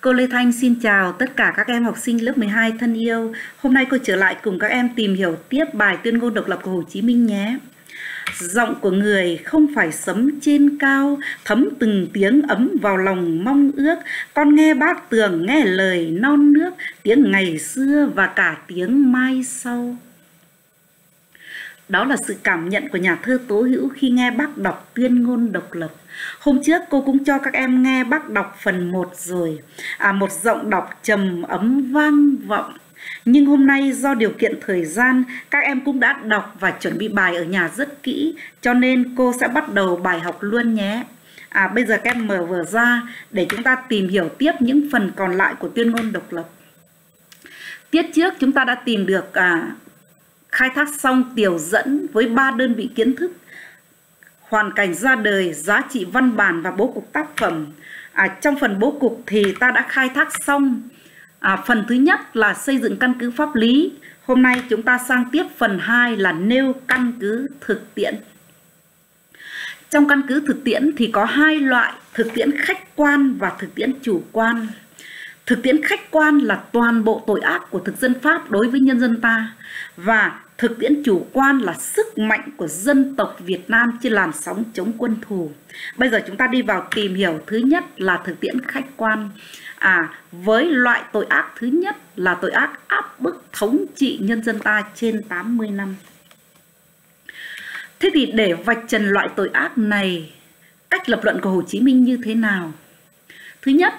Cô Lê Thanh xin chào tất cả các em học sinh lớp 12 thân yêu. Hôm nay cô trở lại cùng các em tìm hiểu tiếp bài tuyên ngôn độc lập của Hồ Chí Minh nhé. Giọng của người không phải sấm trên cao, thấm từng tiếng ấm vào lòng mong ước. Con nghe bác tường nghe lời non nước, tiếng ngày xưa và cả tiếng mai sau. Đó là sự cảm nhận của nhà thơ Tố Hữu khi nghe bác đọc tuyên ngôn độc lập. Hôm trước cô cũng cho các em nghe bác đọc phần 1 rồi. À một giọng đọc trầm ấm vang vọng. Nhưng hôm nay do điều kiện thời gian, các em cũng đã đọc và chuẩn bị bài ở nhà rất kỹ, cho nên cô sẽ bắt đầu bài học luôn nhé. À bây giờ các em mở vở ra để chúng ta tìm hiểu tiếp những phần còn lại của tuyên ngôn độc lập. Tiết trước chúng ta đã tìm được à, khai thác xong tiểu dẫn với ba đơn vị kiến thức hoàn cảnh ra đời giá trị văn bản và bố cục tác phẩm. À, trong phần bố cục thì ta đã khai thác xong. À, phần thứ nhất là xây dựng căn cứ pháp lý. Hôm nay chúng ta sang tiếp phần 2 là nêu căn cứ thực tiễn. Trong căn cứ thực tiễn thì có hai loại thực tiễn khách quan và thực tiễn chủ quan. Thực tiễn khách quan là toàn bộ tội ác của thực dân pháp đối với nhân dân ta. Và thực tiễn chủ quan là sức mạnh của dân tộc Việt Nam trên làn sóng chống quân thù. Bây giờ chúng ta đi vào tìm hiểu thứ nhất là thực tiễn khách quan. À, với loại tội ác thứ nhất là tội ác áp bức thống trị nhân dân ta trên 80 năm. Thế thì để vạch trần loại tội ác này, cách lập luận của Hồ Chí Minh như thế nào? Thứ nhất,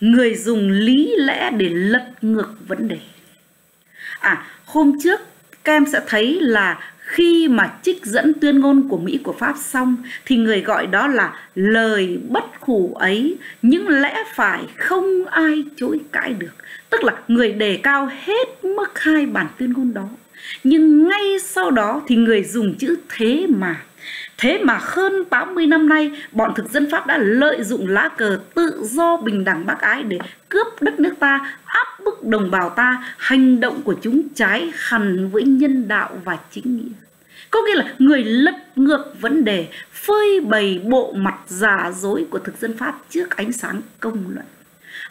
người dùng lý lẽ để lật ngược vấn đề. À, hôm trước các em sẽ thấy là khi mà trích dẫn tuyên ngôn của Mỹ, của Pháp xong, thì người gọi đó là lời bất khủ ấy. Nhưng lẽ phải không ai chối cãi được. Tức là người đề cao hết mức hai bản tuyên ngôn đó. Nhưng ngay sau đó thì người dùng chữ thế mà Thế mà hơn 80 năm nay, bọn thực dân Pháp đã lợi dụng lá cờ tự do bình đẳng bác ái để cướp đất nước ta, áp bức đồng bào ta, hành động của chúng trái hẳn với nhân đạo và chính nghĩa. Có nghĩa là người lật ngược vấn đề, phơi bày bộ mặt giả dối của thực dân Pháp trước ánh sáng công luận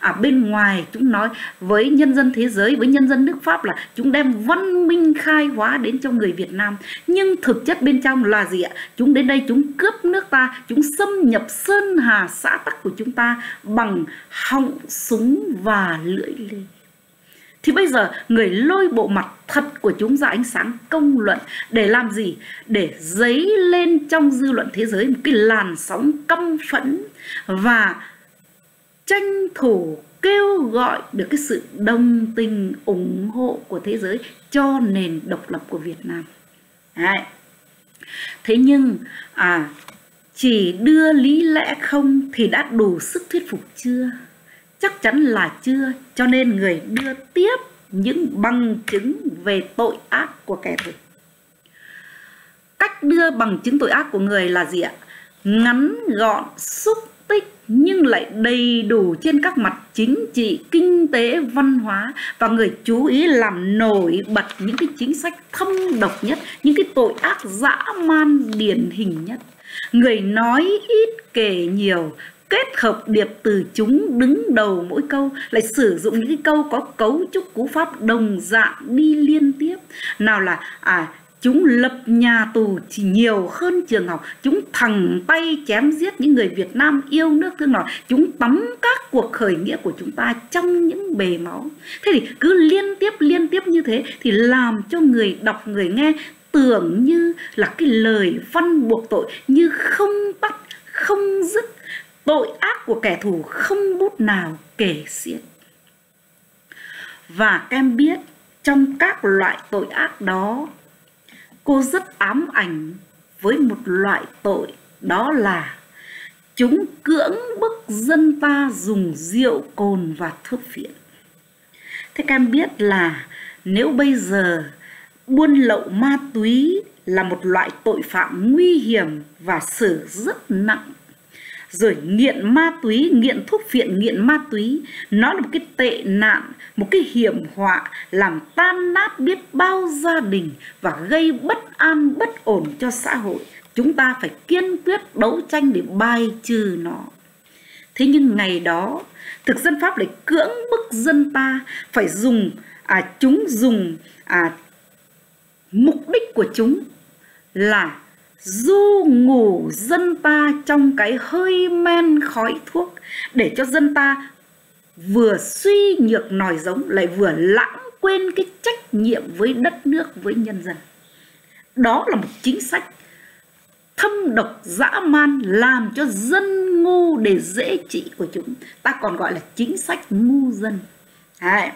ở bên ngoài chúng nói với nhân dân thế giới, với nhân dân nước Pháp là chúng đem văn minh khai hóa đến cho người Việt Nam. Nhưng thực chất bên trong là gì ạ? Chúng đến đây chúng cướp nước ta, chúng xâm nhập sơn hà xã tắc của chúng ta bằng họng súng và lưỡi lê. Thì bây giờ người lôi bộ mặt thật của chúng ra ánh sáng công luận để làm gì? Để dấy lên trong dư luận thế giới một cái làn sóng căm phẫn và tranh thủ kêu gọi được cái sự đồng tình ủng hộ của thế giới cho nền độc lập của Việt Nam. Đấy. Thế nhưng à chỉ đưa lý lẽ không thì đã đủ sức thuyết phục chưa? Chắc chắn là chưa, cho nên người đưa tiếp những bằng chứng về tội ác của kẻ thù. Cách đưa bằng chứng tội ác của người là gì ạ? Ngắn gọn, xúc nhưng lại đầy đủ trên các mặt chính trị, kinh tế, văn hóa và người chú ý làm nổi bật những cái chính sách thâm độc nhất, những cái tội ác dã man điển hình nhất. Người nói ít kể nhiều, kết hợp điệp từ chúng đứng đầu mỗi câu lại sử dụng những cái câu có cấu trúc cú pháp đồng dạng đi liên tiếp nào là à Chúng lập nhà tù chỉ nhiều hơn trường học. Chúng thẳng tay chém giết những người Việt Nam yêu nước thương nọ. Chúng tắm các cuộc khởi nghĩa của chúng ta trong những bề máu. Thế thì cứ liên tiếp liên tiếp như thế Thì làm cho người đọc người nghe tưởng như là cái lời văn buộc tội Như không bắt, không dứt Tội ác của kẻ thù không bút nào kể xiết. Và các em biết trong các loại tội ác đó cô rất ám ảnh với một loại tội, đó là chúng cưỡng bức dân ta dùng rượu, cồn và thuốc phiện. Thế các em biết là nếu bây giờ buôn lậu ma túy là một loại tội phạm nguy hiểm và xử rất nặng rồi nghiện ma túy nghiện thuốc phiện nghiện ma túy. Nó là một cái tệ nạn một cái hiểm họa làm tan nát biết bao gia đình và gây bất an bất ổn cho xã hội. Chúng ta phải kiên quyết đấu tranh để bài trừ nó. Thế nhưng ngày đó thực dân pháp lại cưỡng bức dân ta phải dùng à, chúng dùng à, mục đích của chúng là du ngủ dân ta trong cái hơi men khói thuốc, để cho dân ta vừa suy nhược nòi giống, lại vừa lãng quên cái trách nhiệm với đất nước, với nhân dân. Đó là một chính sách thâm độc dã man, làm cho dân ngu để dễ trị của chúng. Ta còn gọi là chính sách ngu dân. Đấy.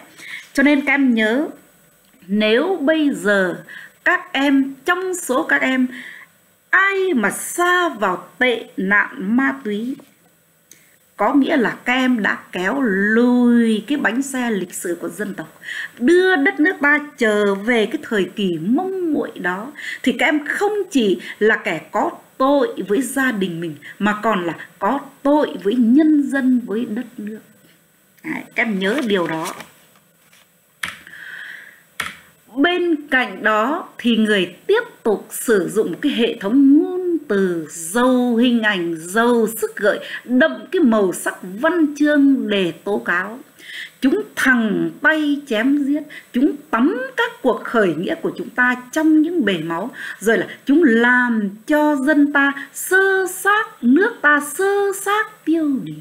cho nên các em nhớ, nếu bây giờ các em, trong số các em ai mà xa vào tệ nạn ma túy? Có nghĩa là các em đã kéo lùi cái bánh xe lịch sử của dân tộc đưa đất nước ta trở về cái thời kỳ mông muội đó. Thì các em không chỉ là kẻ có tội với gia đình mình mà còn là có tội với nhân dân với đất nước. Đấy, các em nhớ điều đó bên cạnh đó thì người tiếp tục sử dụng cái hệ thống ngôn từ, dâu hình ảnh, dâu sức gợi, đậm cái màu sắc văn chương để tố cáo. Chúng thẳng tay chém giết, chúng tắm các cuộc khởi nghĩa của chúng ta trong những bể máu. Rồi là chúng làm cho dân ta sơ xác, nước ta sơ xác tiêu điều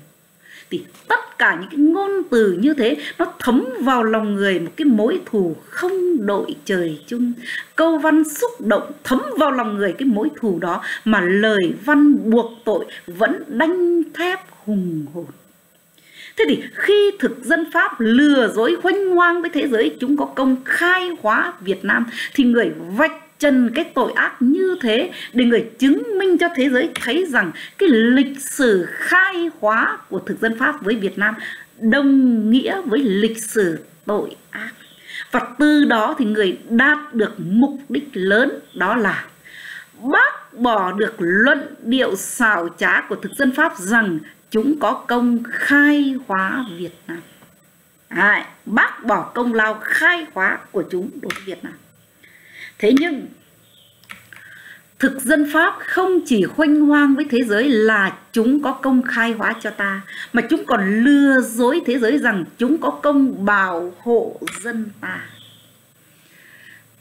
thì tất cả những cái ngôn từ như thế, nó thấm vào lòng người một cái mối thù không đội trời chung. Câu văn xúc động thấm vào lòng người cái mối thù đó, mà lời văn buộc tội vẫn đanh thép hùng hồn. Thế thì khi thực dân Pháp lừa dối khoanh ngoang với thế giới chúng có công khai hóa Việt Nam, thì người vạch trần cái tội ác như thế để người chứng minh cho thế giới thấy rằng cái lịch sử khai hóa của thực dân Pháp với Việt Nam đồng nghĩa với lịch sử tội ác. Và từ đó thì người đạt được mục đích lớn đó là bác bỏ được luận điệu xảo trá của thực dân Pháp rằng chúng có công khai hóa Việt Nam. À, bác bỏ công lao khai hóa của chúng đối với Việt Nam. Thế nhưng, thực dân Pháp không chỉ khoanh hoang với thế giới là chúng có công khai hóa cho ta, mà chúng còn lừa dối thế giới rằng chúng có công bảo hộ dân ta.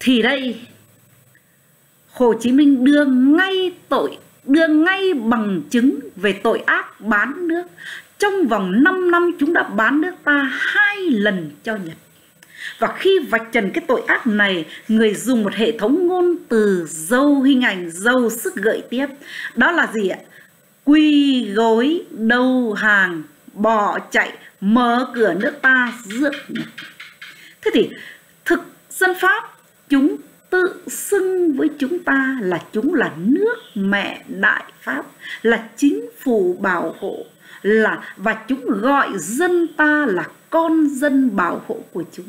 Thì đây, Hồ Chí Minh đưa ngay tội, đưa ngay bằng chứng về tội ác bán nước. Trong vòng 5 năm chúng đã bán nước ta hai lần cho Nhật. Và khi vạch trần cái tội ác này, người dùng một hệ thống ngôn từ dâu hình ảnh, dâu sức gợi tiếp. Đó là gì ạ? Quy gối, đầu hàng, bỏ chạy, mở cửa nước ta rước Thế thì thực dân Pháp chúng tự xưng với chúng ta là chúng là nước mẹ đại pháp là chính phủ bảo hộ là và chúng gọi dân ta là con dân bảo hộ của chúng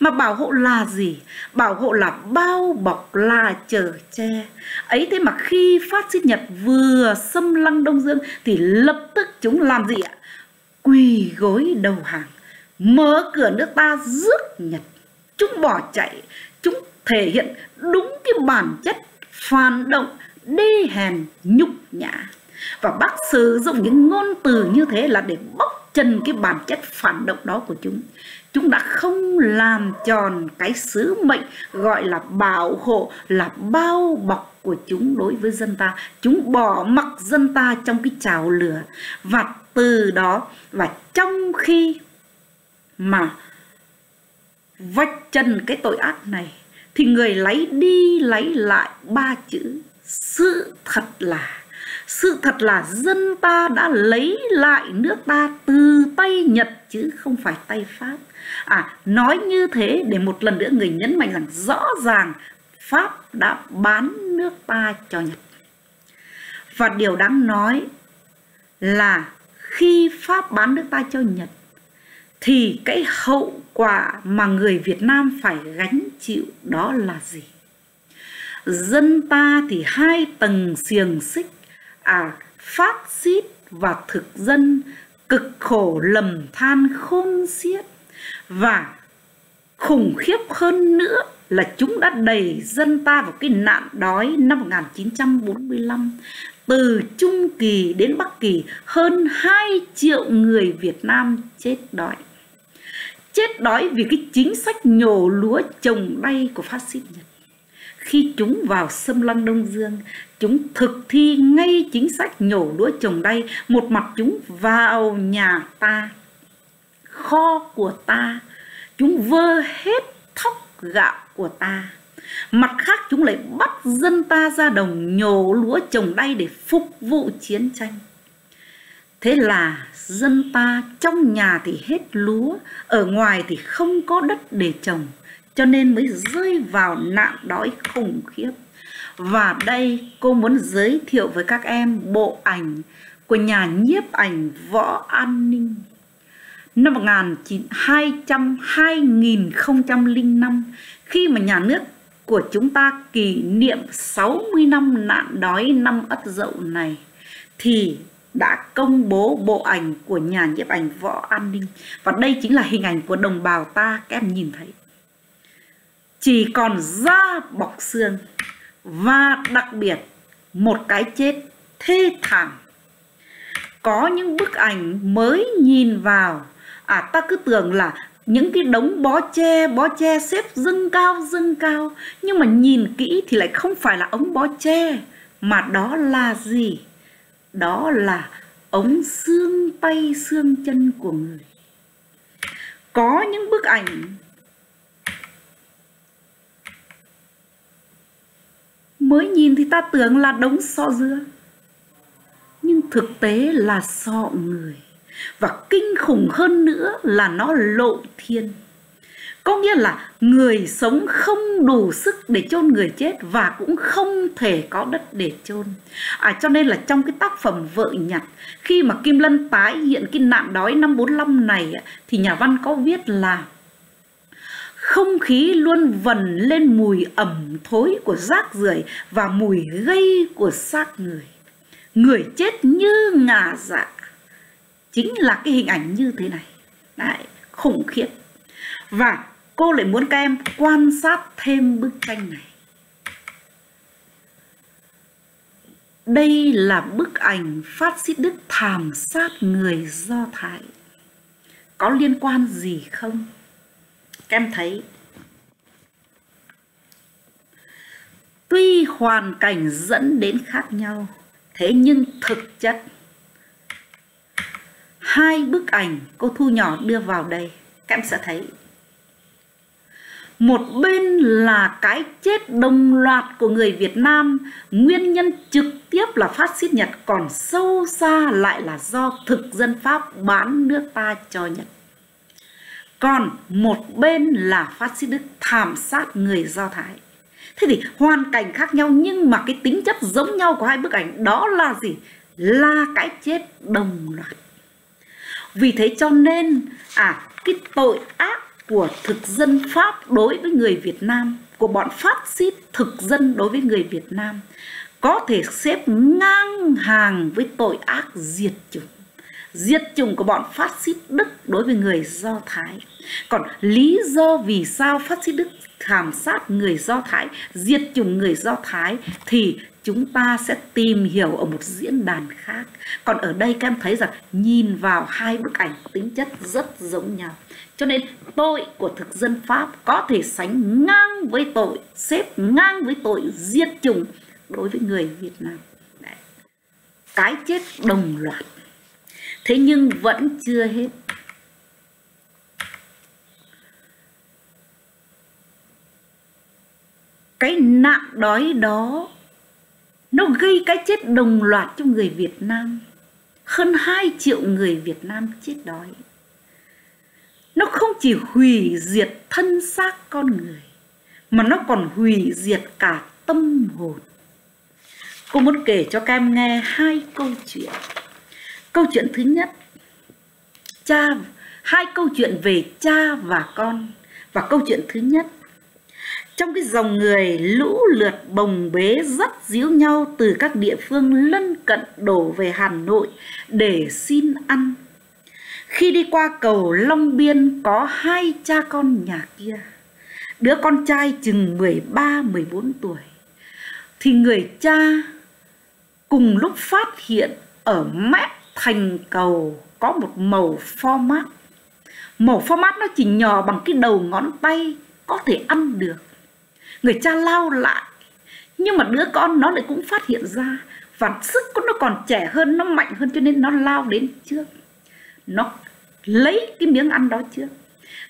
mà bảo hộ là gì? Bảo hộ là bao bọc là chở che. Ấy thế mà khi phát xít nhật vừa xâm lăng đông dương thì lập tức chúng làm gì ạ? Quỳ gối đầu hàng, mở cửa nước ta rước nhật. Chúng bỏ chạy, chúng thể hiện đúng cái bản chất phản động, đê hèn, nhục nhã. Và bác sử dụng những ngôn từ như thế là để bóc trần cái bản chất phản động đó của chúng chúng đã không làm tròn cái sứ mệnh gọi là bảo hộ, là bao bọc của chúng đối với dân ta. Chúng bỏ mặc dân ta trong cái trào lửa. Và từ đó, và trong khi mà vạch trần cái tội ác này, thì người lấy đi lấy lại ba chữ sự thật là. Sự thật là dân ta đã lấy lại nước ta từ tay Nhật chứ không phải tay Pháp. À, nói như thế để một lần nữa người nhấn mạnh rằng rõ ràng Pháp đã bán nước ta cho Nhật. Và điều đáng nói là khi Pháp bán nước ta cho Nhật thì cái hậu quả mà người Việt Nam phải gánh chịu đó là gì? Dân ta thì hai tầng xiềng xích, à phát xít và thực dân cực khổ lầm than khôn xiết và khủng khiếp hơn nữa là chúng đã đẩy dân ta vào cái nạn đói năm 1945 từ Trung Kỳ đến Bắc Kỳ, hơn 2 triệu người Việt Nam chết đói. Chết đói vì cái chính sách nhổ lúa trồng đay của phát xít Nhật. Khi chúng vào xâm lăng Đông Dương, chúng thực thi ngay chính sách nhổ lúa trồng đay, một mặt chúng vào nhà ta, kho của ta, chúng vơ hết thóc gạo của ta. Mặt khác chúng lại bắt dân ta ra đồng nhổ lúa trồng đay để phục vụ chiến tranh. Thế là dân ta trong nhà thì hết lúa, ở ngoài thì không có đất để trồng, cho nên mới rơi vào nạn đói khủng khiếp. Và đây cô muốn giới thiệu với các em bộ ảnh của nhà nhiếp ảnh Võ An Ninh. Năm 1200, 2005, khi mà nhà nước của chúng ta kỷ niệm 60 năm nạn đói năm Ất Dậu này thì đã công bố bộ ảnh của nhà nhiếp ảnh Võ An Ninh và đây chính là hình ảnh của đồng bào ta các em nhìn thấy chỉ còn da bọc xương. Và đặc biệt, một cái chết thê thảm. Có những bức ảnh mới nhìn vào. À ta cứ tưởng là những cái đống bó tre bó tre xếp dâng cao dâng cao. Nhưng mà nhìn kỹ thì lại không phải là ống bó tre, mà đó là gì? Đó là ống xương, tay xương chân của người. Có những bức ảnh mới nhìn thì ta tưởng là đống sọ dưa nhưng thực tế là sọ người. Và kinh khủng hơn nữa là nó lộ thiên. Có nghĩa là người sống không đủ sức để chôn người chết và cũng không thể có đất để chôn. À, cho nên là trong cái tác phẩm vợ nhặt khi mà kim lân tái hiện cái nạn đói năm 45 này thì nhà văn có viết là không khí luôn vần lên mùi ẩm thối của rác rưởi và mùi gây của xác người. Người chết như ngà dạ. Chính là cái hình ảnh như thế này. Đấy, khủng khiếp. Và cô lại muốn các em quan sát thêm bức tranh này. Đây là bức ảnh phát xít Đức thảm sát người Do Thái. Có liên quan gì không? Em thấy. Tuy hoàn cảnh dẫn đến khác nhau, thế nhưng thực chất, hai bức ảnh cô thu nhỏ đưa vào đây, các em sẽ thấy. Một bên là cái chết đồng loạt của người Việt Nam, nguyên nhân trực tiếp là phát xít Nhật, còn sâu xa lại là do thực dân Pháp bán nước ta cho Nhật còn một bên là phát xít Đức thảm sát người Do Thái. Thế thì hoàn cảnh khác nhau nhưng mà cái tính chất giống nhau của hai bức ảnh đó là gì? Là cái chết đồng loạt. Vì thế cho nên à cái tội ác của thực dân Pháp đối với người Việt Nam, của bọn phát xít thực dân đối với người Việt Nam, có thể xếp ngang hàng với tội ác diệt chủng diệt chủng của bọn phát xít Đức đối với người Do Thái. Còn lý do vì sao phát xít Đức thảm sát người Do Thái, diệt chủng người Do Thái thì chúng ta sẽ tìm hiểu ở một diễn đàn khác còn ở đây các em thấy rằng nhìn vào hai bức ảnh tính chất rất giống nhau cho nên tội của thực dân Pháp có thể sánh ngang với tội xếp ngang với tội diệt chủng đối với người Việt Nam Đấy. cái chết đồng loạt thế nhưng vẫn chưa hết cái nạn đói đó nó gây cái chết đồng loạt cho người Việt Nam. Hơn 2 triệu người Việt Nam chết đói. Nó không chỉ hủy diệt thân xác con người, mà nó còn hủy diệt cả tâm hồn. Cô muốn kể cho các em nghe hai câu chuyện. Câu chuyện thứ nhất, cha hai câu chuyện về cha và con. Và câu chuyện thứ nhất trong cái dòng người lũ lượt bồng bế rất díu nhau từ các địa phương lân cận đổ về Hà Nội để xin ăn. Khi đi qua cầu Long Biên có hai cha con nhà kia. Đứa con trai chừng 13-14 tuổi. Thì người cha cùng lúc phát hiện ở mép thành cầu có một màu format. Màu format nó chỉ nhỏ bằng cái đầu ngón tay có thể ăn được. Người cha lao lại, nhưng mà đứa con nó lại cũng phát hiện ra và sức của nó còn trẻ hơn, nó mạnh hơn cho nên nó lao đến trước. Nó lấy cái miếng ăn đó trước.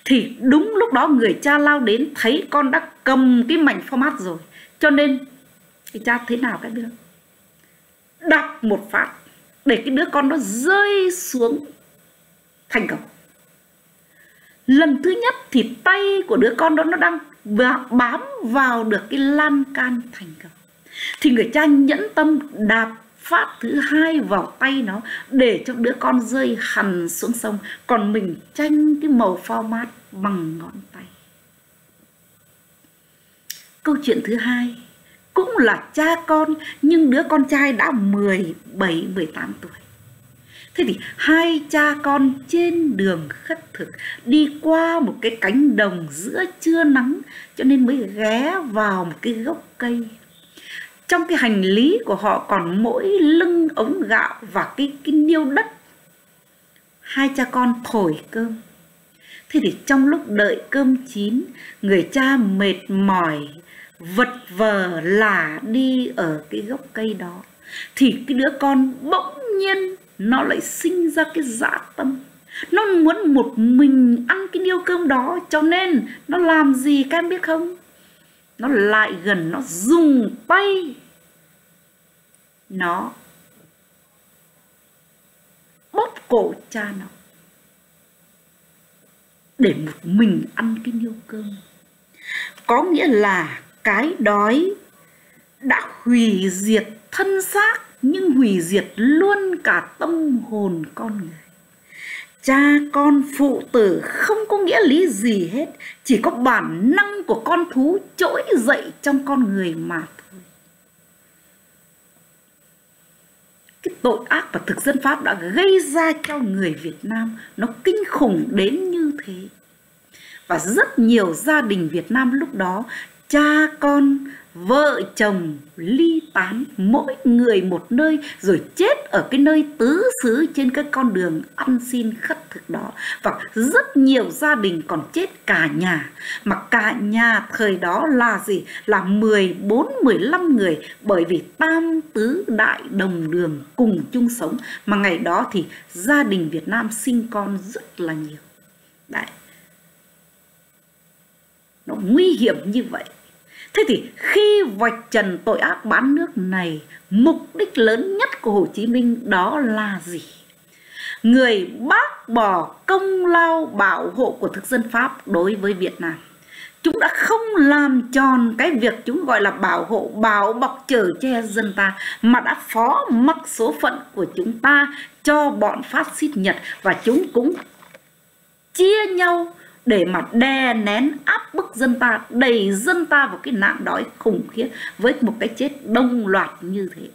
Thì đúng lúc đó người cha lao đến thấy con đã cầm cái mảnh format rồi. Cho nên thì cha thế nào các đứa? Đập một phát để cái đứa con nó rơi xuống thành cầu lần thứ nhất thì tay của đứa con đó nó đang bám vào được cái lan can thành cầu thì người cha nhẫn tâm đạp phát thứ hai vào tay nó để cho đứa con rơi hằn xuống sông, còn mình tranh cái màu format bằng ngón tay. Câu chuyện thứ hai cũng là cha con nhưng đứa con trai đã 17 18 tuổi Thế thì hai cha con trên đường khất thực đi qua một cái cánh đồng giữa trưa nắng cho nên mới ghé vào một cái gốc cây. Trong cái hành lý của họ còn mỗi lưng ống gạo và cái, cái niêu đất. Hai cha con thổi cơm. Thế thì trong lúc đợi cơm chín, người cha mệt mỏi, vật vờ là đi ở cái gốc cây đó. Thì cái đứa con bỗng nhiên nó lại sinh ra cái dã tâm. Nó muốn một mình ăn cái niêu cơm đó, cho nên nó làm gì các em biết không? Nó lại gần, nó dùng tay nó. Bóp cổ cha nó để một mình ăn cái niêu cơm. Có nghĩa là cái đói. Đã hủy diệt thân xác, nhưng hủy diệt luôn cả tâm hồn con người. Cha con phụ tử không có nghĩa lý gì hết, chỉ có bản năng của con thú trỗi dậy trong con người mà thôi. Cái tội ác và thực dân pháp đã gây ra cho người việt nam nó kinh khủng đến như thế. Và rất nhiều gia đình việt nam lúc đó cha con, vợ chồng ly tán mỗi người một nơi rồi chết ở cái nơi tứ xứ trên cái con đường ăn xin khất thực đó. Và rất nhiều gia đình còn chết cả nhà. Mà cả nhà thời đó là gì? Là 14 15 người. Bởi vì tam tứ đại đồng đường cùng chung sống. Mà ngày đó thì gia đình Việt Nam sinh con rất là nhiều. Đấy. Nó nguy hiểm như vậy. Thế thì khi vạch trần tội ác bán nước này, mục đích lớn nhất của Hồ Chí Minh đó là gì? Người bác bỏ công lao bảo hộ của thực dân Pháp đối với Việt Nam. Chúng đã không làm tròn cái việc chúng gọi là bảo hộ, bảo bọc chở che dân ta, mà đã phó mặc số phận của chúng ta cho bọn phát xít Nhật và chúng cũng chia nhau để mà đè nén áp bức dân ta đẩy dân ta vào cái nạn đói khủng khiếp với một cái chết đông loạt như thế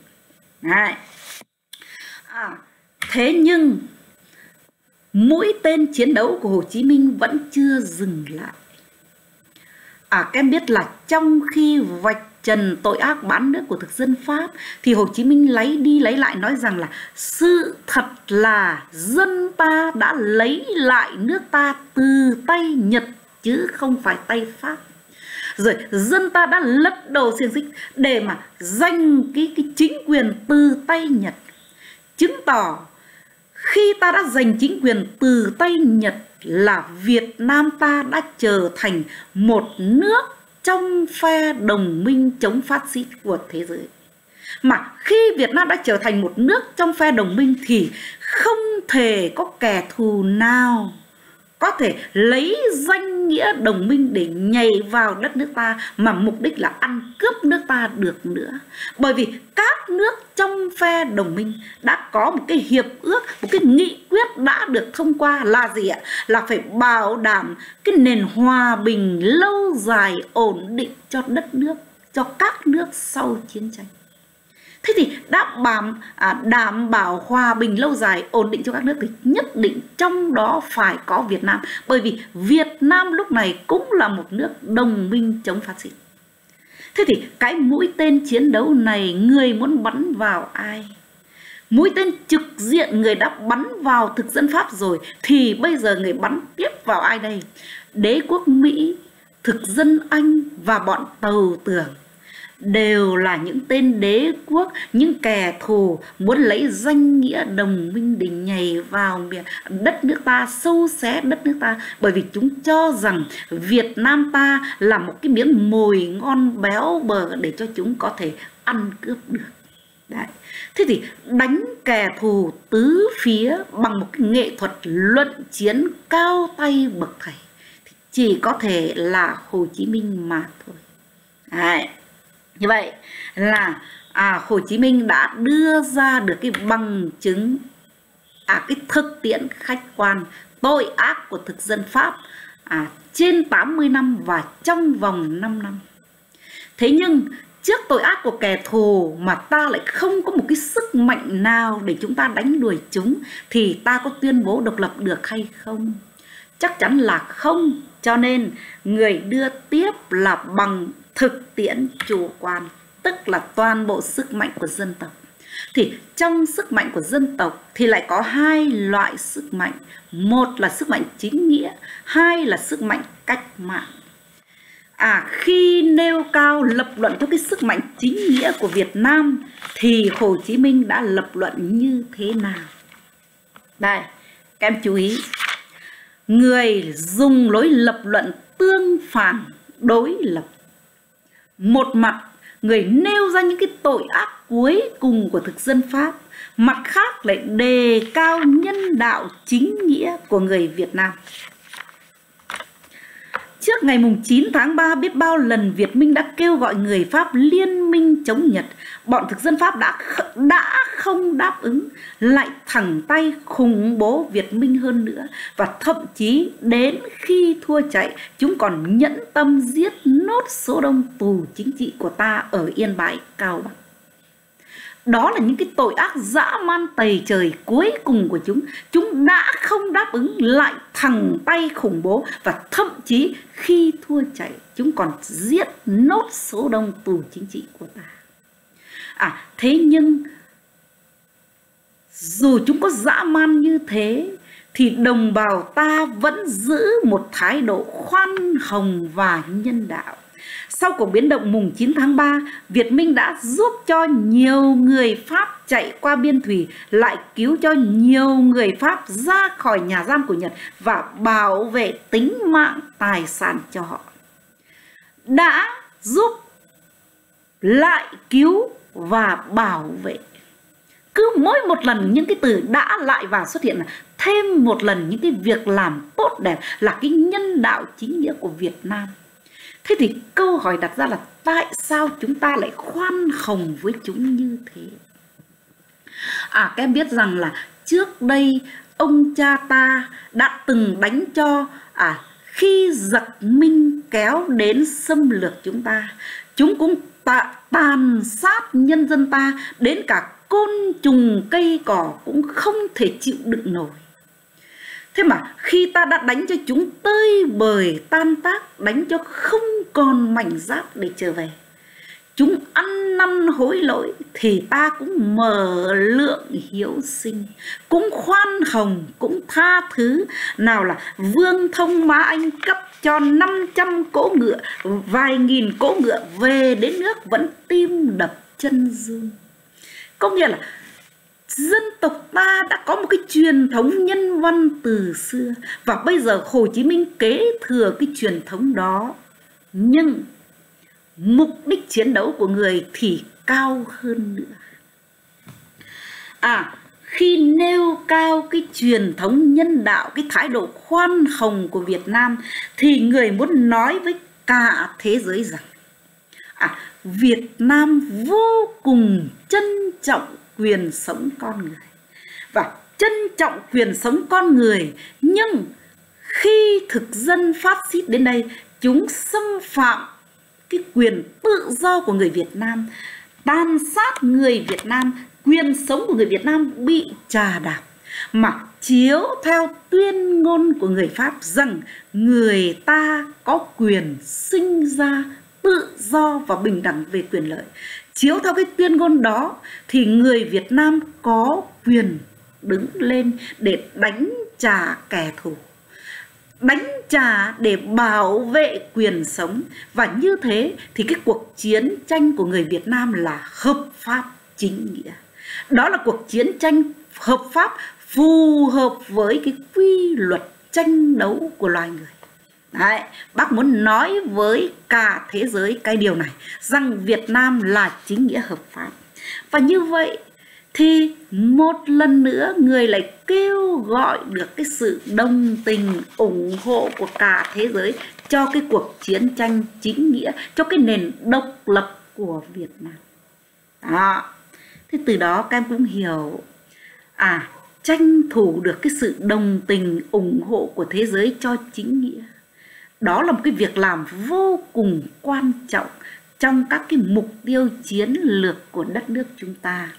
Đấy. À, thế nhưng mũi tên chiến đấu của Hồ Chí Minh vẫn chưa dừng lại à các em biết là trong khi vạch trần tội ác bán nước của thực dân Pháp thì Hồ Chí Minh lấy đi lấy lại nói rằng là sự thật là dân ta đã lấy lại nước ta từ tay Nhật chứ không phải tay Pháp. Rồi dân ta đã lật đầu xiềng xích để mà giành cái, cái chính quyền từ tay Nhật. Chứng tỏ khi ta đã giành chính quyền từ tay Nhật là Việt Nam ta đã trở thành một nước trong phe đồng minh chống phát xít của thế giới. Mà khi Việt Nam đã trở thành một nước trong phe đồng minh thì không thể có kẻ thù nào có thể lấy danh nghĩa đồng minh để nhảy vào đất nước ta mà mục đích là ăn cướp nước ta được nữa. Bởi vì các nước trong phe đồng minh đã có một cái hiệp ước, một cái nghị quyết đã được thông qua là gì ạ? Là phải bảo đảm cái nền hòa bình lâu dài ổn định cho đất nước, cho các nước sau chiến tranh. Thế thì đã đảm, à, đảm bảo hòa bình lâu dài ổn định cho các nước thì nhất định trong đó phải có Việt Nam. Bởi vì Việt Nam lúc này cũng là một nước đồng minh chống phát xít. thế thì cái mũi tên chiến đấu này người muốn bắn vào ai mũi tên trực diện người đã bắn vào thực dân pháp rồi thì bây giờ người bắn tiếp vào ai đây đế quốc mỹ thực dân anh và bọn tàu tưởng đều là những tên đế quốc, những kẻ thù muốn lấy danh nghĩa đồng minh để nhảy vào miền đất nước ta, sâu xé đất nước ta bởi vì chúng cho rằng Việt Nam ta là một cái miếng mồi ngon béo bờ để cho chúng có thể ăn cướp được. Đấy. Thế thì đánh kẻ thù tứ phía bằng một cái nghệ thuật luận chiến cao tay bậc thầy thì chỉ có thể là Hồ Chí Minh mà thôi. Đấy như vậy là à, Hồ Chí Minh đã đưa ra được cái bằng chứng à, cái thực tiễn khách quan tội ác của thực dân Pháp à, trên 80 năm và trong vòng 5 năm. Thế nhưng trước tội ác của kẻ thù mà ta lại không có một cái sức mạnh nào để chúng ta đánh đuổi chúng thì ta có tuyên bố độc lập được hay không? Chắc chắn là không. Cho nên người đưa tiếp là bằng thực tiễn chủ quan, tức là toàn bộ sức mạnh của dân tộc. Thì trong sức mạnh của dân tộc thì lại có hai loại sức mạnh. Một là sức mạnh chính nghĩa, hai là sức mạnh cách mạng. À khi nêu cao lập luận cho cái sức mạnh chính nghĩa của Việt Nam thì Hồ Chí Minh đã lập luận như thế nào? Đây các em chú ý. Người dùng lối lập luận tương phản đối lập một mặt, người nêu ra những cái tội ác cuối cùng của thực dân Pháp. Mặt khác lại đề cao nhân đạo chính nghĩa của người Việt Nam. Trước ngày 9 tháng 3 biết bao lần Việt Minh đã kêu gọi người Pháp liên minh chống Nhật. Bọn thực dân Pháp đã đã không đáp ứng Lại thẳng tay khủng bố Việt Minh hơn nữa. Và thậm chí đến khi thua chạy Chúng còn nhẫn tâm giết nốt số đông tù chính trị của ta ở Yên Bái, Cao Bằng đó là những cái tội ác dã man tày trời cuối cùng của chúng. Chúng đã không đáp ứng, lại thẳng tay khủng bố và thậm chí khi thua chạy, chúng còn giết nốt số đông tù chính trị của ta. À thế nhưng dù chúng có dã man như thế, thì đồng bào ta vẫn giữ một thái độ khoan hồng và nhân đạo sau cuộc biến động mùng 9 tháng 3, Việt Minh đã giúp cho nhiều người Pháp chạy qua biên thủy, lại cứu cho nhiều người Pháp ra khỏi nhà giam của Nhật và bảo vệ tính mạng tài sản cho họ. Đã giúp lại cứu và bảo vệ. Cứ mỗi một lần những cái từ đã lại và xuất hiện là thêm một lần những cái việc làm tốt đẹp là cái nhân đạo chính nghĩa của Việt Nam. Thế thì câu hỏi đặt ra là tại sao chúng ta lại khoan hồng với chúng như thế? À các em biết rằng là trước đây ông cha ta đã từng đánh cho à khi giặc minh kéo đến xâm lược chúng ta chúng cũng tạ, tàn sát nhân dân ta đến cả côn trùng cây cỏ cũng không thể chịu đựng nổi Thế mà khi ta đã đánh cho chúng tơi bời, tan tác, Đánh cho không còn mảnh giáp để trở về. Chúng ăn năn hối lỗi Thì ta cũng mở lượng hiếu sinh, Cũng khoan hồng, Cũng tha thứ. Nào là Vương Thông má Anh cấp cho 500 cỗ ngựa, Vài nghìn cỗ ngựa về đến nước Vẫn tim đập chân dương Có nghĩa là dân tộc ta đã có một cái truyền thống nhân văn từ xưa. Và bây giờ Hồ Chí Minh kế thừa cái truyền thống đó. Nhưng mục đích chiến đấu của người thì cao hơn nữa. À khi nêu cao cái truyền thống nhân đạo, cái thái độ khoan hồng của Việt Nam, thì người muốn nói với cả thế giới rằng à Việt Nam vô cùng trân trọng quyền sống con người và trân trọng quyền sống con người, nhưng khi thực dân phát xít đến đây, chúng xâm phạm cái quyền tự do của người Việt Nam, tàn sát người Việt Nam, quyền sống của người Việt Nam bị trà đạp, mà chiếu theo tuyên ngôn của người Pháp rằng người ta có quyền sinh ra tự do và bình đẳng về quyền lợi. Chiếu theo cái tuyên ngôn đó thì người Việt Nam có quyền đứng lên để đánh trả kẻ thù, đánh trả để bảo vệ quyền sống. Và như thế thì cái cuộc chiến tranh của người Việt Nam là hợp pháp chính nghĩa. Đó là cuộc chiến tranh hợp pháp phù hợp với cái quy luật tranh đấu của loài người. Đấy, bác muốn nói với cả thế giới cái điều này rằng Việt Nam là chính nghĩa hợp pháp. Và như vậy thì một lần nữa người lại kêu gọi được cái sự đồng tình ủng hộ của cả thế giới cho cái cuộc chiến tranh chính nghĩa cho cái nền độc lập của Việt Nam. Đó. Thế từ đó các em cũng hiểu à tranh thủ được cái sự đồng tình ủng hộ của thế giới cho chính nghĩa đó là một cái việc làm vô cùng quan trọng trong các cái mục tiêu chiến lược của đất nước chúng ta.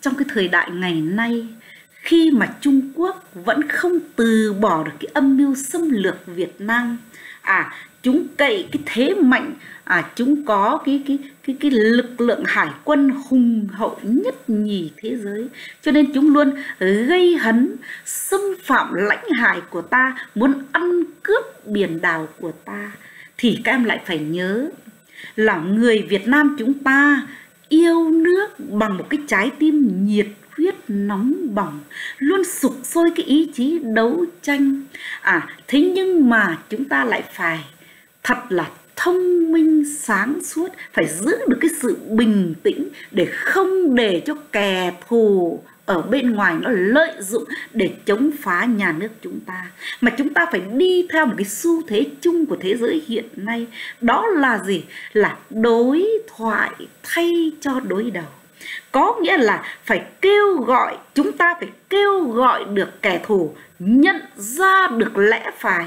Trong cái thời đại ngày nay, khi mà Trung Quốc vẫn không từ bỏ được cái âm mưu xâm lược Việt Nam à chúng cậy cái thế mạnh à chúng có cái cái cái cái lực lượng hải quân hùng hậu nhất nhì thế giới. Cho nên chúng luôn gây hấn, xâm phạm lãnh hải của ta, muốn ăn cướp biển đảo của ta. Thì các em lại phải nhớ là người Việt Nam chúng ta yêu nước bằng một cái trái tim nhiệt huyết nóng bỏng, luôn sục sôi cái ý chí đấu tranh. À thế nhưng mà chúng ta lại phải thật là thông minh, sáng suốt, phải giữ được cái sự bình tĩnh để không để cho kẻ thù ở bên ngoài nó lợi dụng để chống phá nhà nước chúng ta. Mà chúng ta phải đi theo một cái xu thế chung của thế giới hiện nay. Đó là gì? Là đối thoại thay cho đối đầu có nghĩa là phải kêu gọi chúng ta phải kêu gọi được kẻ thù nhận ra được lẽ phải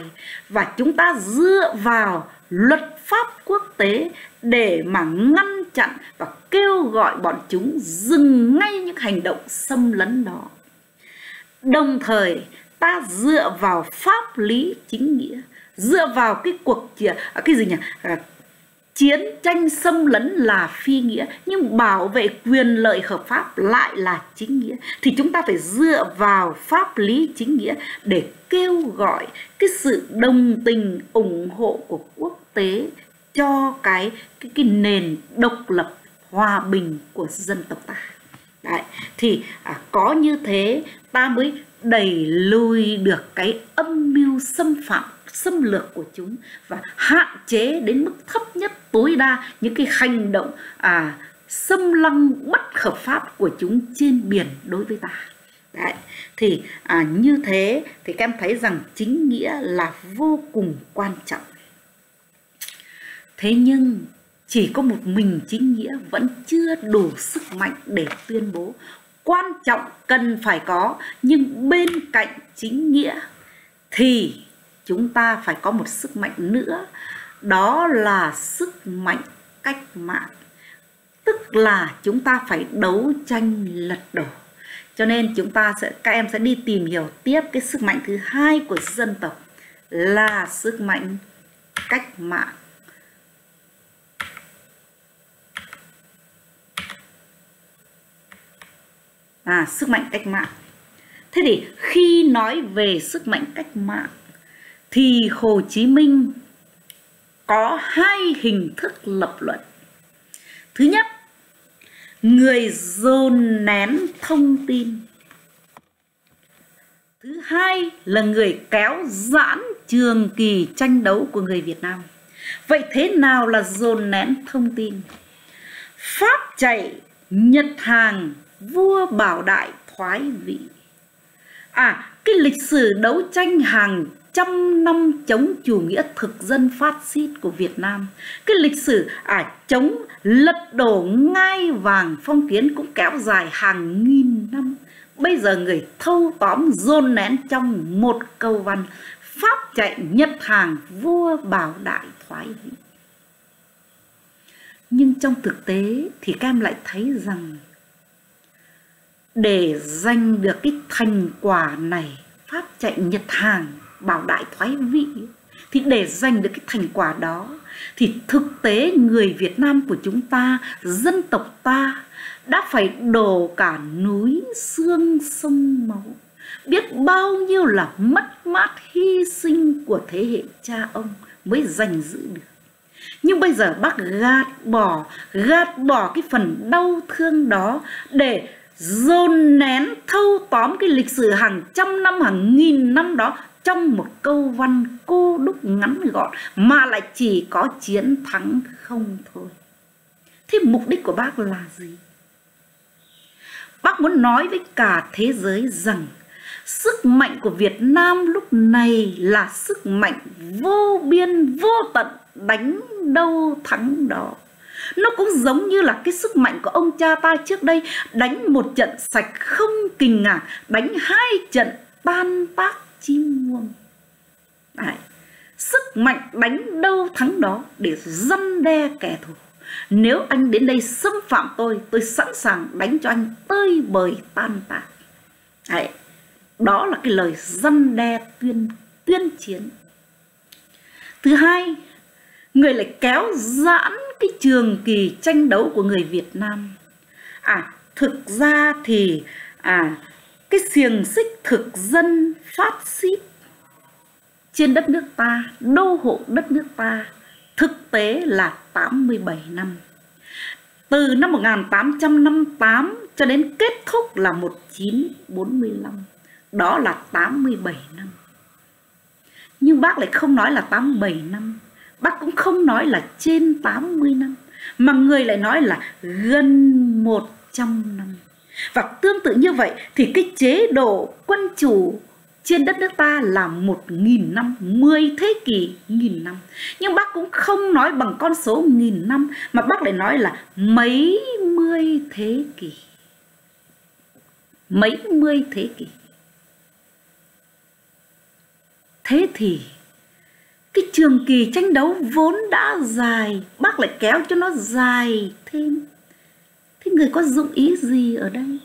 và chúng ta dựa vào luật pháp quốc tế để mà ngăn chặn và kêu gọi bọn chúng dừng ngay những hành động xâm lấn đó. Đồng thời ta dựa vào pháp lý chính nghĩa, dựa vào cái cuộc à, cái gì nhỉ? À, Chiến tranh xâm lấn là phi nghĩa nhưng bảo vệ quyền lợi hợp pháp lại là chính nghĩa. Thì chúng ta phải dựa vào pháp lý chính nghĩa để kêu gọi cái sự đồng tình ủng hộ của quốc tế cho cái cái, cái nền độc lập hòa bình của dân tộc ta. Đấy, thì à, có như thế ta mới đẩy lùi được cái âm mưu xâm phạm xâm lược của chúng và hạn chế đến mức thấp nhất tối đa những cái hành động à, xâm lăng bất hợp pháp của chúng trên biển đối với ta Đấy. thì à, như thế thì các em thấy rằng chính nghĩa là vô cùng quan trọng thế nhưng chỉ có một mình chính nghĩa vẫn chưa đủ sức mạnh để tuyên bố quan trọng cần phải có nhưng bên cạnh chính nghĩa thì chúng ta phải có một sức mạnh nữa. Đó là sức mạnh cách mạng. Tức là chúng ta phải đấu tranh lật đổ. Cho nên chúng ta sẽ, các em sẽ đi tìm hiểu tiếp cái sức mạnh thứ hai của dân tộc là sức mạnh cách mạng. À sức mạnh cách mạng. Thế thì khi nói về sức mạnh cách mạng thì Hồ Chí Minh có hai hình thức lập luận. Thứ nhất, người dồn nén thông tin. Thứ hai là người kéo giãn trường kỳ tranh đấu của người Việt Nam. Vậy thế nào là dồn nén thông tin? Pháp chạy, Nhật hàng, vua bảo đại thoái vị. À, cái lịch sử đấu tranh hàng trăm năm chống chủ nghĩa thực dân phát xít của Việt Nam. Cái lịch sử à chống lật đổ ngai vàng phong kiến cũng kéo dài hàng nghìn năm. Bây giờ người thâu tóm dồn nén trong một câu văn, Pháp chạy nhật hàng vua bảo đại thoái vị. Nhưng trong thực tế thì các em lại thấy rằng để giành được cái thành quả này, Pháp chạy nhật hàng bảo đại thoái vị thì để giành được cái thành quả đó thì thực tế người Việt Nam của chúng ta, dân tộc ta đã phải đổ cả núi xương sông máu. Biết bao nhiêu là mất mát hy sinh của thế hệ cha ông mới giành giữ được. Nhưng bây giờ bác gạt bỏ, gạt bỏ cái phần đau thương đó để dồn nén thâu tóm cái lịch sử hàng trăm năm, hàng nghìn năm đó trong một câu văn cô đúc ngắn gọn mà lại chỉ có chiến thắng không thôi. Thế mục đích của bác là gì? Bác muốn nói với cả thế giới rằng sức mạnh của Việt Nam lúc này là sức mạnh vô biên, vô tận, đánh đâu thắng đó nó cũng giống như là cái sức mạnh của ông cha ta trước đây, đánh một trận sạch không kình ngạc, đánh hai trận tan tác chim muông Đấy. sức mạnh đánh đâu thắng đó để dâm đe kẻ thù nếu anh đến đây xâm phạm tôi tôi sẵn sàng đánh cho anh tơi bời tan tác Đấy. đó là cái lời dâm đe tuyên tuyên chiến thứ hai người lại kéo giãn cái trường kỳ tranh đấu của người Việt Nam. À, thực ra thì à cái xiềng xích thực dân phát xít trên đất nước ta, đô hộ đất nước ta thực tế là 87 năm. Từ năm 1858 cho đến kết thúc là 1945. Đó là 87 năm. Nhưng bác lại không nói là 87 năm Bác cũng không nói là trên 80 năm Mà người lại nói là gần 100 năm và tương tự như vậy thì cái chế độ quân chủ trên đất nước ta là một nghìn năm, mười thế kỷ nghìn năm. Nhưng bác cũng không nói bằng con số nghìn năm mà bác lại nói là mấy mươi thế kỷ. Mấy mươi thế kỷ. Thế thì cái trường kỳ tranh đấu vốn đã dài bác lại kéo cho nó dài thêm thế người có dụng ý gì ở đây?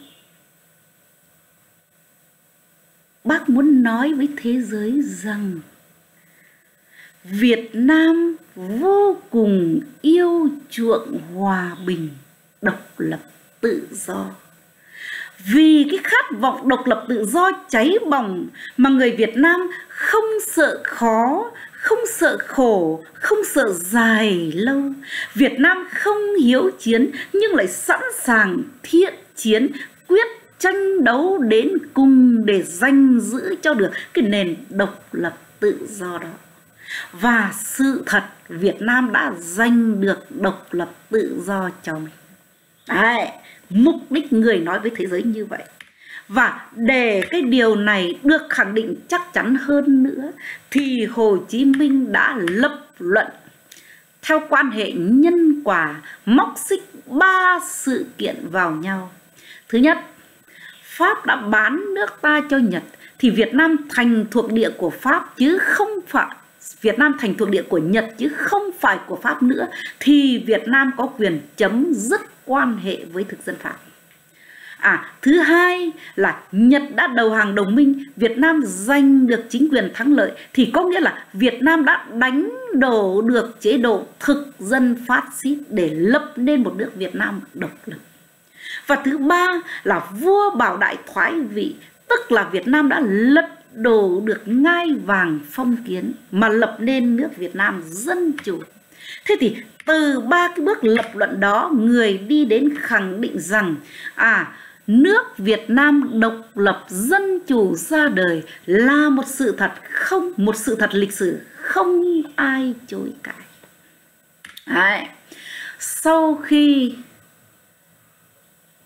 Bác muốn nói với thế giới rằng việt nam vô cùng yêu chuộng hòa bình độc lập tự do. Vì cái khát vọng độc lập tự do cháy bỏng mà người Việt Nam không sợ khó, không sợ khổ, không sợ dài lâu. Việt Nam không hiếu chiến nhưng lại sẵn sàng thiện chiến, quyết tranh đấu đến cùng để giành giữ cho được cái nền độc lập tự do đó. Và sự thật Việt Nam đã giành được độc lập tự do cho mình. Đấy, mục đích người nói với thế giới như vậy. Và để cái điều này được khẳng định chắc chắn hơn nữa thì Hồ Chí Minh đã lập luận theo quan hệ nhân quả móc xích ba sự kiện vào nhau. Thứ nhất, Pháp đã bán nước ta cho Nhật thì Việt Nam thành thuộc địa của Pháp chứ không phải Việt Nam thành thuộc địa của Nhật chứ không phải của Pháp nữa thì Việt Nam có quyền chấm dứt quan hệ với thực dân Pháp. À, thứ hai là Nhật đã đầu hàng đồng minh, Việt Nam giành được chính quyền thắng lợi thì có nghĩa là Việt Nam đã đánh đổ được chế độ thực dân phát xít để lập nên một nước Việt Nam độc lập. Và thứ ba là vua Bảo Đại thoái vị, tức là Việt Nam đã lật đổ được ngai vàng phong kiến mà lập nên nước Việt Nam dân chủ. Thế thì từ ba cái bước lập luận đó người đi đến khẳng định rằng à nước Việt Nam độc lập dân chủ ra đời là một sự thật không một sự thật lịch sử không ai chối cãi. Đấy. Sau khi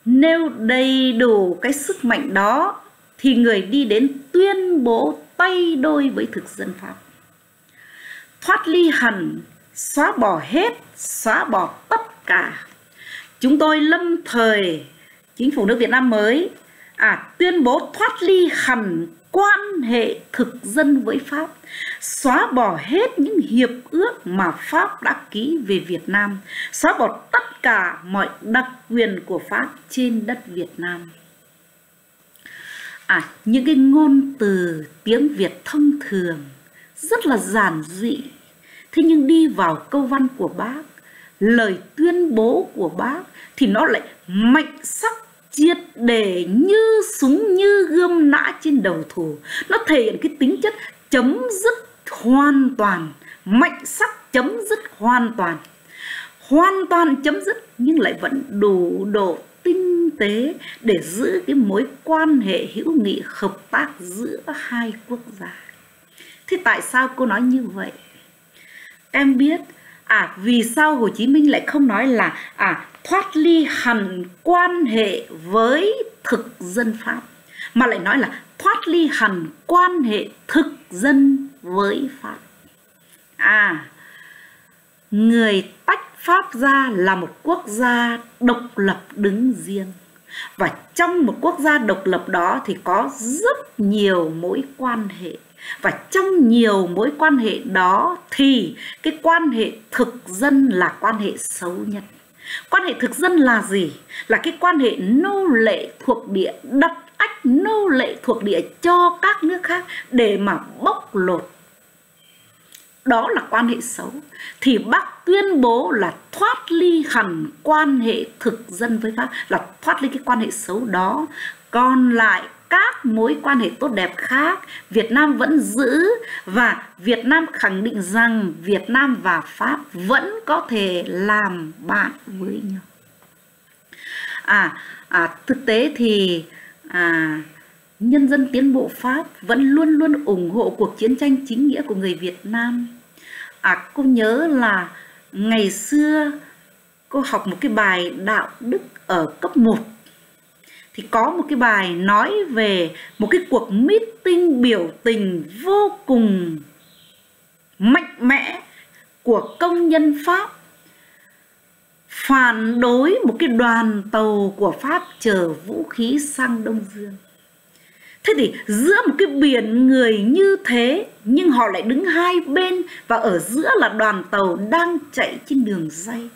nêu đầy đủ cái sức mạnh đó thì người đi đến tuyên bố tay đôi với thực dân Pháp. Thoát ly hẳn, xóa bỏ hết, xóa bỏ tất cả. Chúng tôi lâm thời chính phủ nước Việt Nam mới à tuyên bố thoát ly hẳn quan hệ thực dân với Pháp, xóa bỏ hết những hiệp ước mà Pháp đã ký về Việt Nam, xóa bỏ tất cả mọi đặc quyền của Pháp trên đất Việt Nam. À, những cái ngôn từ tiếng Việt thông thường rất là giản dị thế nhưng đi vào câu văn của bác lời tuyên bố của bác thì nó lại mạnh sắc triệt để như súng như gươm nã trên đầu thù. Nó thể hiện cái tính chất chấm dứt hoàn toàn, mạnh sắc chấm dứt hoàn toàn. Hoàn toàn chấm dứt nhưng lại vẫn đủ độ tinh tế để giữ cái mối quan hệ hữu nghị hợp tác giữa hai quốc gia. Thế tại sao cô nói như vậy? Em biết à vì sao Hồ Chí Minh lại không nói là à thoát ly hẳn quan hệ với thực dân Pháp, mà lại nói là thoát ly hẳn quan hệ thực dân với Pháp? À người tách Pháp ra là một quốc gia độc lập đứng riêng. Và trong một quốc gia độc lập đó thì có rất nhiều mối quan hệ và trong nhiều mối quan hệ đó thì cái quan hệ thực dân là quan hệ xấu nhất. Quan hệ thực dân là gì? Là cái quan hệ nô lệ thuộc địa đặt ách nô lệ thuộc địa cho các nước khác để mà bóc lột. Đó là quan hệ xấu. Thì bác tuyên bố là thoát ly hẳn quan hệ thực dân với pháp, là thoát ly cái quan hệ xấu đó. Còn lại các mối quan hệ tốt đẹp khác Việt Nam vẫn giữ và Việt Nam khẳng định rằng Việt Nam và Pháp vẫn có thể làm bạn với nhau. À, à thực tế thì à, nhân dân tiến bộ Pháp vẫn luôn luôn ủng hộ cuộc chiến tranh chính nghĩa của người Việt Nam. À, cô nhớ là ngày xưa cô học một cái bài đạo đức ở cấp 1 thì có một cái bài nói về một cái cuộc meeting biểu tình vô cùng mạnh mẽ của công nhân Pháp, phản đối một cái đoàn tàu của Pháp chở vũ khí sang Đông Dương. Thế thì giữa một cái biển người như thế, nhưng họ lại đứng hai bên và ở giữa là đoàn tàu đang chạy trên đường dây.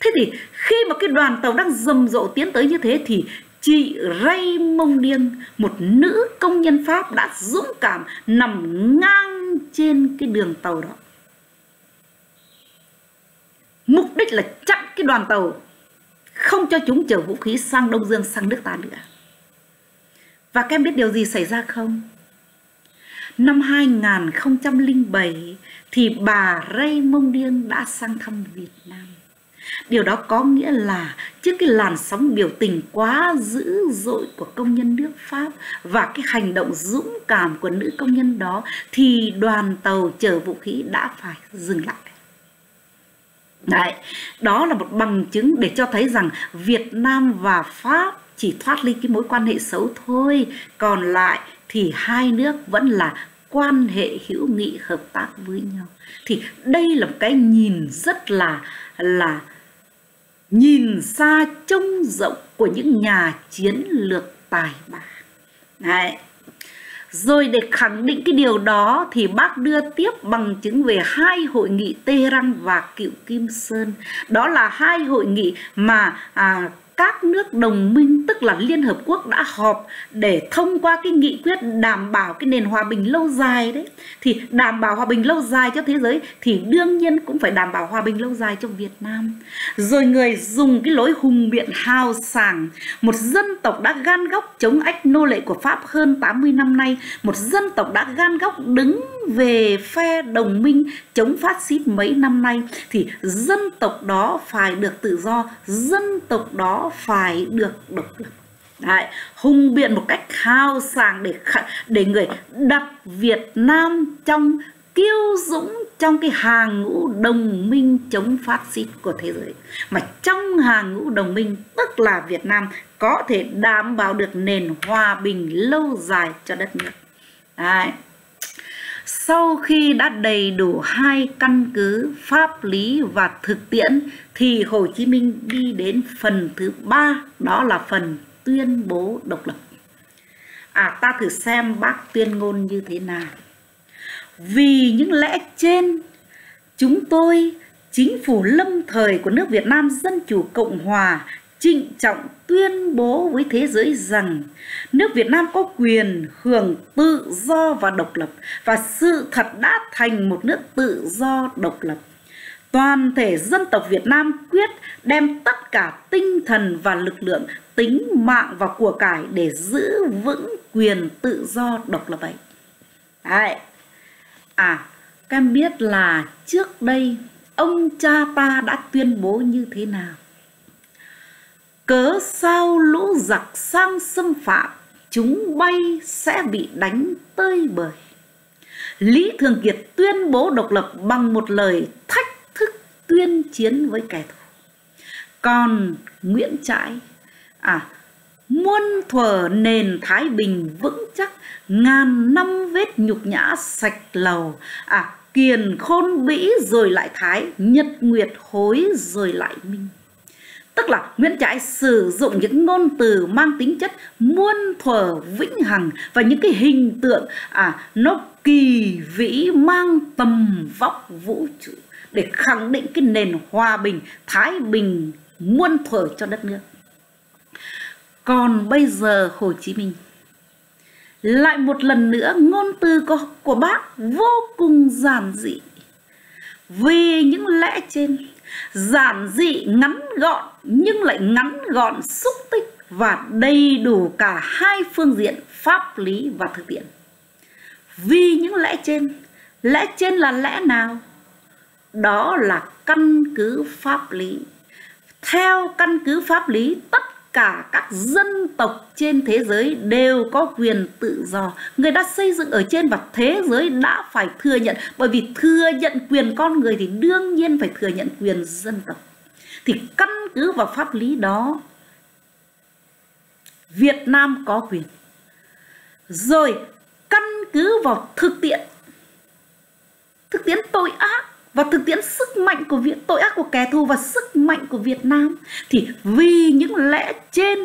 Thế thì khi mà cái đoàn tàu đang rầm rộ tiến tới như thế thì chị Ray Mông Điên, một nữ công nhân Pháp đã dũng cảm nằm ngang trên cái đường tàu đó. Mục đích là chặn cái đoàn tàu, không cho chúng chở vũ khí sang Đông Dương, sang nước ta nữa. Và các em biết điều gì xảy ra không? Năm 2007 thì bà Ray Mông Điên đã sang thăm Việt Nam. Điều đó có nghĩa là trước cái làn sóng biểu tình quá dữ dội của công nhân nước Pháp và cái hành động dũng cảm của nữ công nhân đó thì đoàn tàu chở vũ khí đã phải dừng lại. Đấy, đó là một bằng chứng để cho thấy rằng Việt Nam và Pháp chỉ thoát ly cái mối quan hệ xấu thôi, còn lại thì hai nước vẫn là quan hệ hữu nghị hợp tác với nhau. Thì đây là một cái nhìn rất là là nhìn xa trông rộng của những nhà chiến lược tài ba. Đấy. Rồi để khẳng định cái điều đó thì bác đưa tiếp bằng chứng về hai hội nghị Tehran và Cựu Kim Sơn. Đó là hai hội nghị mà à, các nước đồng minh, tức là Liên Hợp Quốc đã họp để thông qua cái nghị quyết đảm bảo cái nền hòa bình lâu dài đấy. Thì đảm bảo hòa bình lâu dài cho thế giới thì đương nhiên cũng phải đảm bảo hòa bình lâu dài cho Việt Nam. Rồi người dùng cái lối hùng biện, hào sảng, một dân tộc đã gan góc chống ách nô lệ của Pháp hơn 80 năm nay, một dân tộc đã gan góc đứng về phe đồng minh chống phát xít mấy năm nay thì dân tộc đó phải được tự do dân tộc đó phải được độc lập. Đấy, hùng biện một cách hào sảng để để người đặt Việt Nam trong kiêu dũng trong cái hàng ngũ đồng minh chống phát xít của thế giới. Mà trong hàng ngũ đồng minh tức là Việt Nam có thể đảm bảo được nền hòa bình lâu dài cho đất nước. Đấy. Sau khi đã đầy đủ hai căn cứ pháp lý và thực tiễn, thì Hồ Chí Minh đi đến phần thứ ba, đó là phần tuyên bố độc lập. À ta thử xem bác tuyên ngôn như thế nào. Vì những lẽ trên, chúng tôi, chính phủ lâm thời của nước Việt Nam Dân Chủ Cộng Hòa trịnh trọng tuyên bố với thế giới rằng nước Việt Nam có quyền hưởng tự do và độc lập và sự thật đã thành một nước tự do độc lập. Toàn thể dân tộc Việt Nam quyết đem tất cả tinh thần và lực lượng, tính mạng và của cải để giữ vững quyền tự do độc lập ấy. Đấy. À, các em biết là trước đây ông cha ta đã tuyên bố như thế nào? Cớ sao lũ giặc sang xâm phạm, chúng bay sẽ bị đánh tơi bời. Lý Thường Kiệt tuyên bố độc lập bằng một lời thách thức tuyên chiến với kẻ thù. Còn Nguyễn Trãi, à, muôn thuở nền Thái Bình vững chắc, ngàn năm vết nhục nhã sạch lầu, à, kiền khôn bĩ rồi lại thái, nhật nguyệt hối rồi lại minh tức là Nguyễn Trãi sử dụng những ngôn từ mang tính chất muôn thuở vĩnh hằng và những cái hình tượng à nó kỳ vĩ mang tầm vóc vũ trụ để khẳng định cái nền hòa bình thái bình muôn thuở cho đất nước. Còn bây giờ Hồ Chí Minh lại một lần nữa ngôn từ của, của bác vô cùng giản dị. Vì những lẽ trên giản dị ngắn gọn nhưng lại ngắn gọn xúc tích và đầy đủ cả hai phương diện pháp lý và thực tiễn. Vì những lẽ trên, lẽ trên là lẽ nào? Đó là căn cứ pháp lý. Theo căn cứ pháp lý, tất cả các dân tộc trên thế giới đều có quyền tự do. Người đã xây dựng ở trên và thế giới đã phải thừa nhận. Bởi vì thừa nhận quyền con người thì đương nhiên phải thừa nhận quyền dân tộc. Thì căn cứ vào pháp lý đó, Việt Nam có quyền. Rồi căn cứ vào thực tiễn, thực tiễn tội ác và thực tiễn sức mạnh của việc tội ác của kẻ thù và sức mạnh của Việt Nam thì vì những lẽ trên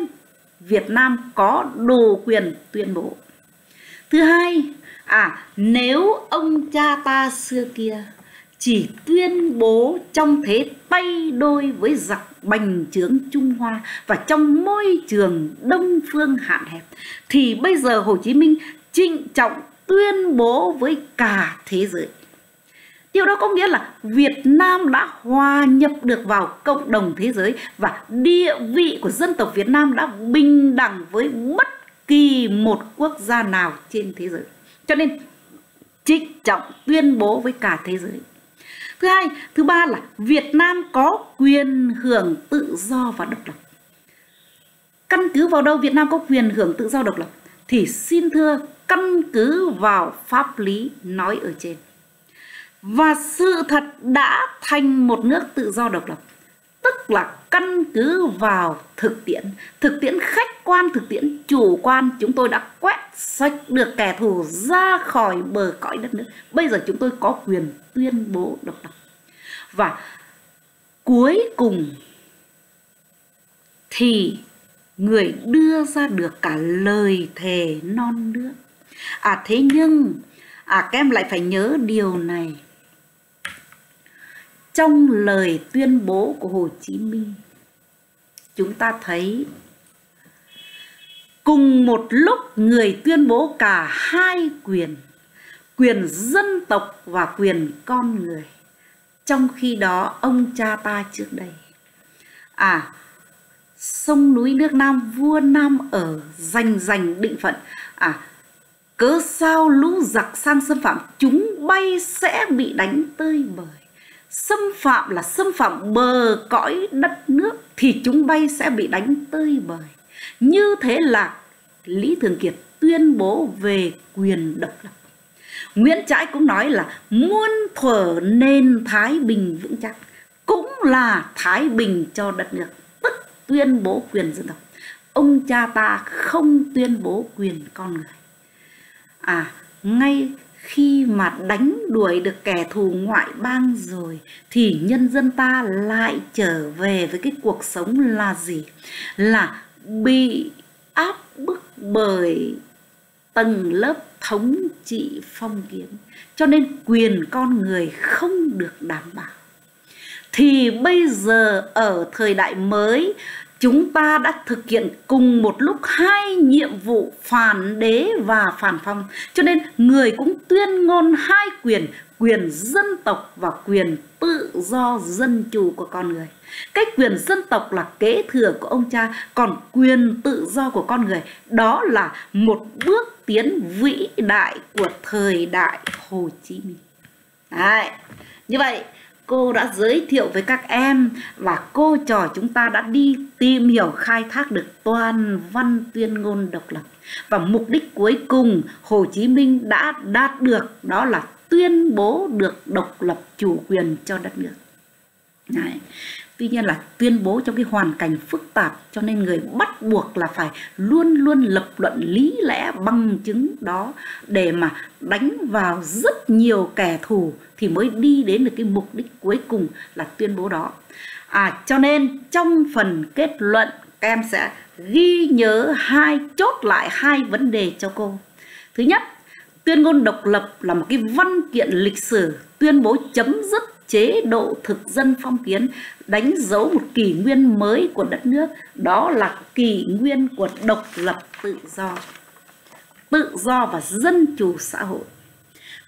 Việt Nam có đồ quyền tuyên bố. Thứ hai, à nếu ông cha ta xưa kia chỉ tuyên bố trong thế tay đôi với giặc bành trướng Trung Hoa và trong môi trường đông phương hạn hẹp thì bây giờ Hồ Chí Minh trịnh trọng tuyên bố với cả thế giới Điều đó có nghĩa là Việt Nam đã hòa nhập được vào cộng đồng thế giới và địa vị của dân tộc Việt Nam đã bình đẳng với bất kỳ một quốc gia nào trên thế giới. Cho nên trịnh trọng tuyên bố với cả thế giới. Thứ hai, thứ ba là Việt Nam có quyền hưởng tự do và độc lập. Căn cứ vào đâu Việt Nam có quyền hưởng tự do độc lập? Thì xin thưa căn cứ vào pháp lý nói ở trên và sự thật đã thành một nước tự do độc lập. Tức là căn cứ vào thực tiễn. Thực tiễn khách quan, thực tiễn chủ quan, chúng tôi đã quét sạch được kẻ thù ra khỏi bờ cõi đất nước. Bây giờ chúng tôi có quyền tuyên bố độc lập. Và cuối cùng thì người đưa ra được cả lời thề non nước à thế nhưng à các em lại phải nhớ điều này trong lời tuyên bố của Hồ Chí Minh, chúng ta thấy cùng một lúc người tuyên bố cả hai quyền quyền dân tộc và quyền con người. Trong khi đó, ông cha ta trước đây à sông núi nước Nam vua Nam ở giành giành định phận à cớ sao lũ giặc sang xâm phạm chúng bay sẽ bị đánh tơi bời? Xâm phạm là xâm phạm bờ cõi đất nước thì chúng bay sẽ bị đánh tơi bời. Như thế là lý thường kiệt tuyên bố về quyền độc lập. Nguyễn trãi cũng nói là muôn thuở nên thái bình vững chắc cũng là thái bình cho đất nước, tức tuyên bố quyền dân tộc. Ông cha ta không tuyên bố quyền con người. À ngay khi mà đánh đuổi được kẻ thù ngoại bang rồi, thì nhân dân ta lại trở về với cái cuộc sống là gì? Là bị áp bức bởi tầng lớp thống trị phong kiến. Cho nên quyền con người không được đảm bảo. Thì bây giờ ở thời đại mới chúng ta đã thực hiện cùng một lúc hai nhiệm vụ phản đế và phản phong cho nên người cũng tuyên ngôn hai quyền quyền dân tộc và quyền tự do dân chủ của con người cái quyền dân tộc là kế thừa của ông cha, còn quyền tự do của con người, đó là một bước tiến vĩ đại của thời đại hồ chí minh Đấy. như vậy cô đã giới thiệu với các em và cô trò chúng ta đã đi tìm hiểu, khai thác được toàn văn tuyên ngôn độc lập và mục đích cuối cùng Hồ Chí Minh đã đạt được đó là tuyên bố được độc lập chủ quyền cho đất nước. Đấy. Tuy nhiên là tuyên bố trong cái hoàn cảnh phức tạp cho nên người bắt buộc là phải luôn luôn lập luận lý lẽ bằng chứng đó để mà đánh vào rất nhiều kẻ thù thì mới đi đến được cái mục đích cuối cùng là tuyên bố đó. À cho nên trong phần kết luận các em sẽ ghi nhớ hai chốt lại hai vấn đề cho cô. Thứ nhất, tuyên ngôn độc lập là một cái văn kiện lịch sử tuyên bố chấm dứt chế độ thực dân phong kiến, đánh dấu một kỷ nguyên mới của đất nước. Đó là kỷ nguyên của độc lập tự do tự do và dân chủ xã hội.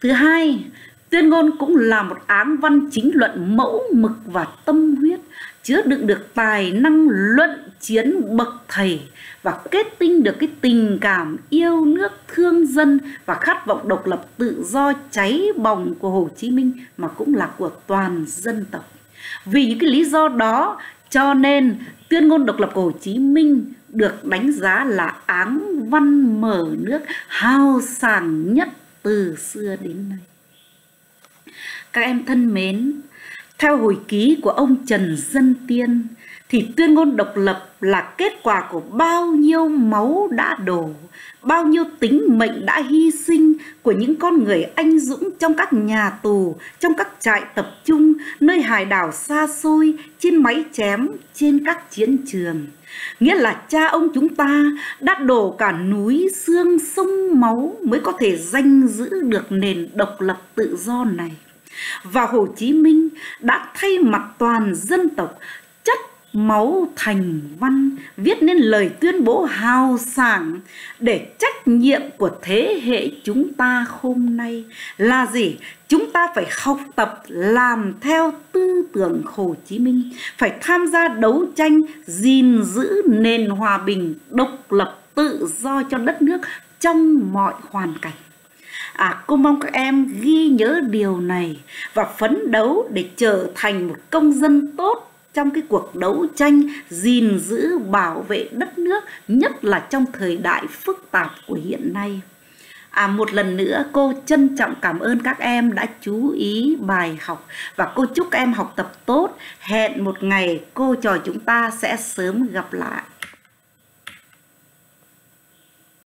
Thứ hai, tuyên ngôn cũng là một áng văn chính luận mẫu mực và tâm huyết, chứa đựng được tài năng luận chiến bậc thầy và kết tinh được cái tình cảm yêu nước thương dân và khát vọng độc lập tự do cháy bỏng của Hồ Chí Minh mà cũng là của toàn dân tộc. Vì những cái lý do đó cho nên tuyên ngôn độc lập của Hồ Chí Minh được đánh giá là áng văn mở nước hào sảng nhất từ xưa đến nay. Các em thân mến, theo hồi ký của ông Trần Dân Tiên thì tuyên ngôn độc lập là kết quả của bao nhiêu máu đã đổ, bao nhiêu tính mệnh đã hy sinh của những con người anh dũng trong các nhà tù, trong các trại tập trung, nơi hải đảo xa xôi, trên máy chém, trên các chiến trường. Nghĩa là cha ông chúng ta đã đổ cả núi xương sông máu mới có thể danh giữ được nền độc lập tự do này. Và Hồ Chí Minh đã thay mặt toàn dân tộc máu thành văn viết nên lời tuyên bố hào sảng. Để trách nhiệm của thế hệ chúng ta hôm nay là gì? Chúng ta phải học tập làm theo tư tưởng Hồ Chí Minh phải tham gia đấu tranh gìn giữ nền hòa bình độc lập tự do cho đất nước trong mọi hoàn cảnh. À, cô mong các em ghi nhớ điều này và phấn đấu để trở thành một công dân tốt trong cái cuộc đấu tranh gìn giữ, bảo vệ đất nước, nhất là trong thời đại phức tạp của hiện nay. À một lần nữa, cô trân trọng cảm ơn các em đã chú ý bài học và cô chúc các em học tập tốt. Hẹn một ngày, cô trò chúng ta sẽ sớm gặp lại.